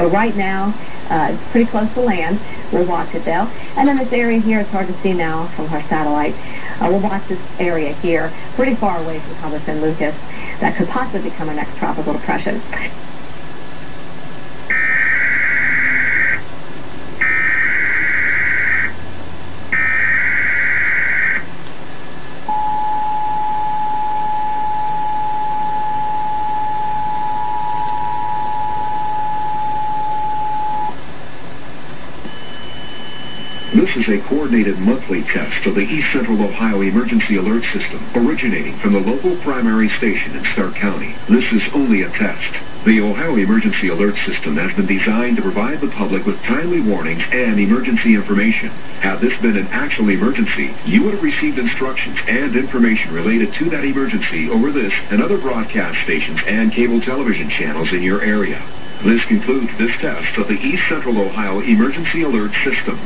But right now, uh, it's pretty close to land. We'll watch it, though. And then this area here, it's hard to see now from our satellite. Uh, we'll watch this area here, pretty far away from Cabo San Lucas. That could possibly become our next tropical depression. This is a coordinated monthly test of the East Central Ohio Emergency Alert System, originating from the local primary station in Stark County. This is only a test. The Ohio Emergency Alert System has been designed to provide the public with timely warnings and emergency information. Had this been an actual emergency, you would have received instructions and information related to that emergency over this and other broadcast stations and cable television channels in your area. This concludes this test of the East Central Ohio Emergency Alert System.